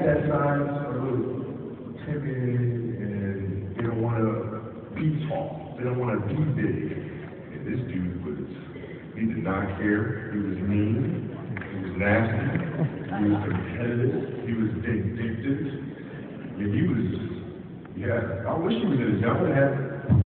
that size are a little timid and they don't want to be tall. They don't want to be big. And this dude was, he did not care. He was mean. He was nasty. He was competitive. He was vindictive. And he was, yeah, I wish he was in his, younger would